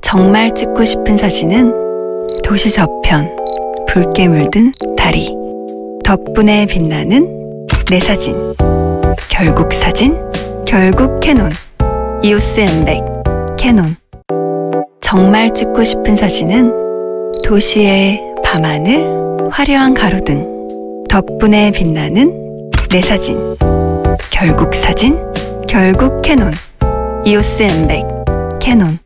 정말 찍고 싶은 사진은 도시 저편, 붉게 물든 다리. 덕분에 빛나는 내 사진. 결국 사진, 결국 캐논. EOS M백 캐논. 정말 찍고 싶은 사진은 도시의 밤하늘, 화려한 가로등. 덕분에 빛나는 내 사진. 결국 사진, 결국 캐논. 이오스 엠백 캐논.